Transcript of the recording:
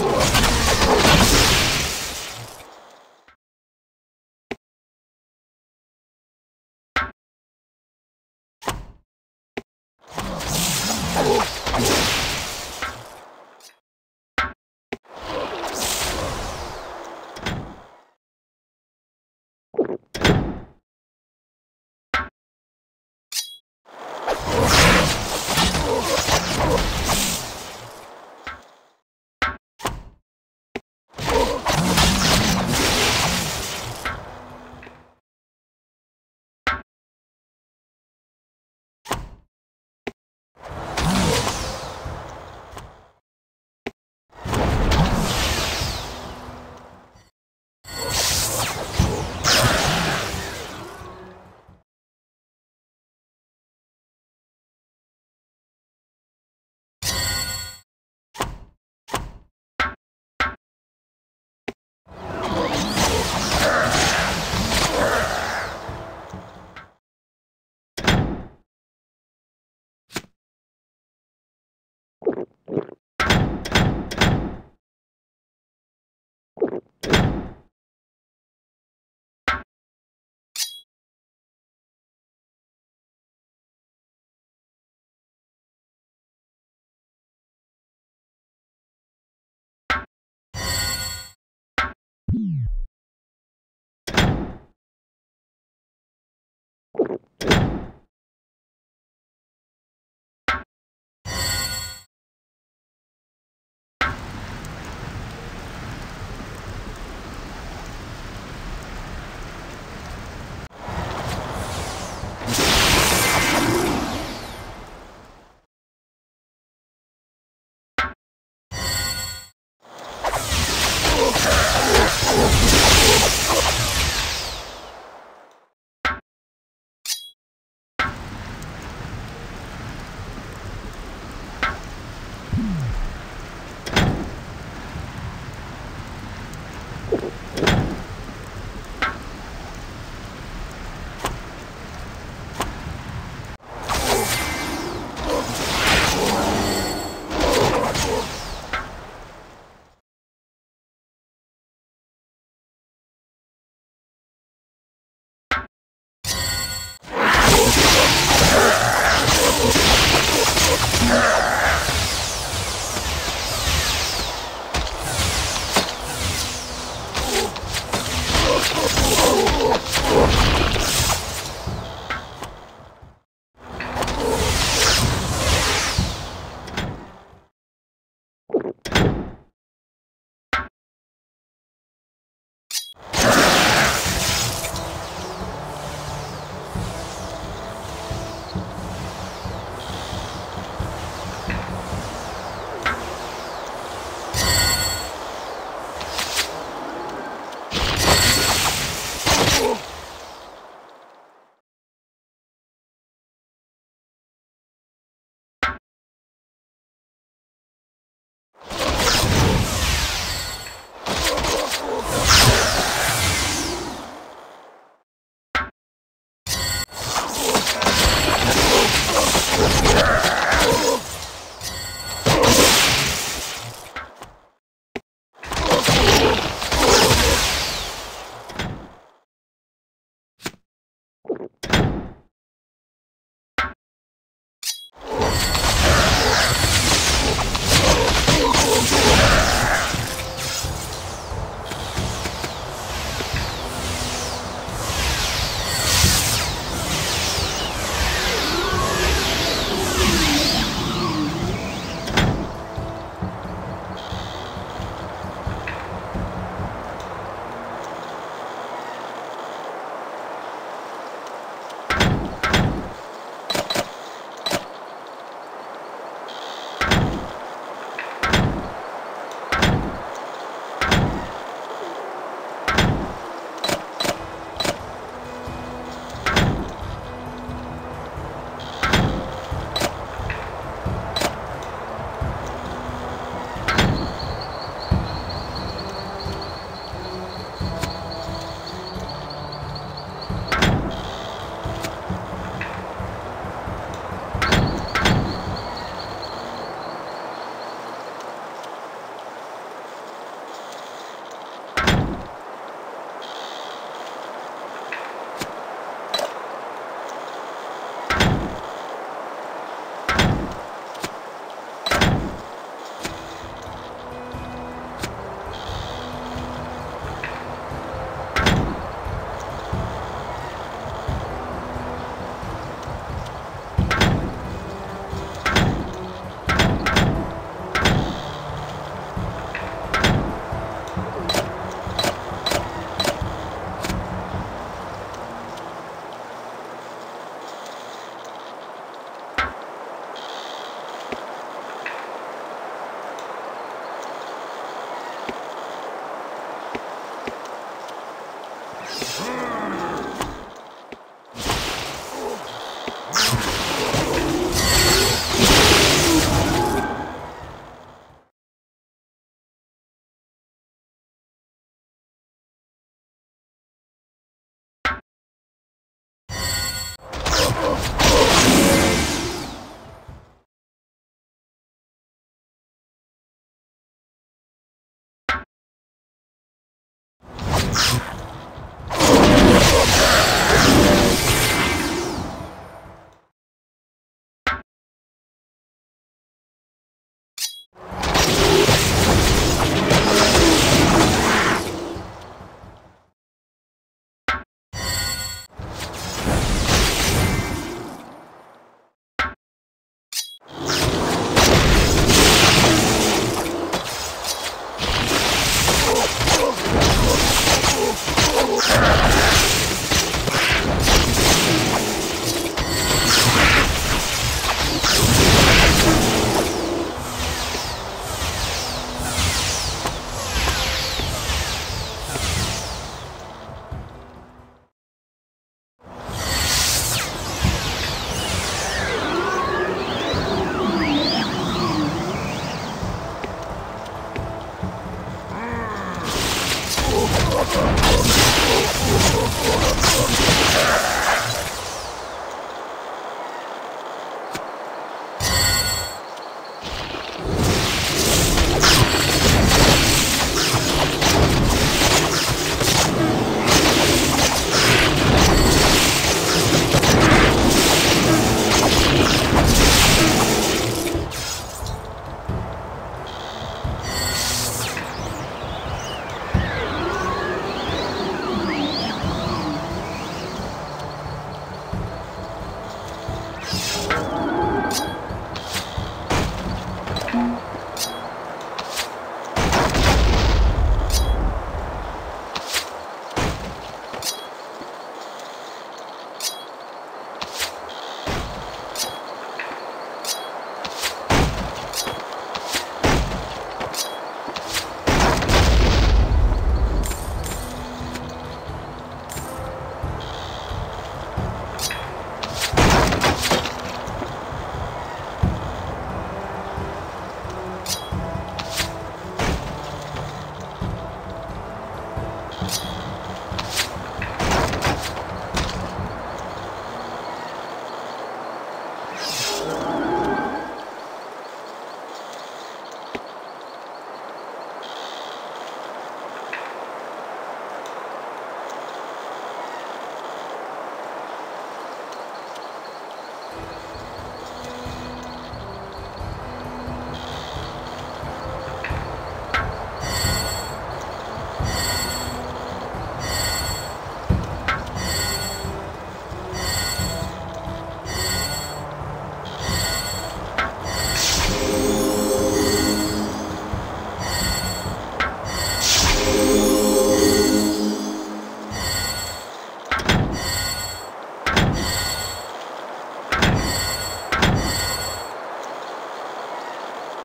Whoa.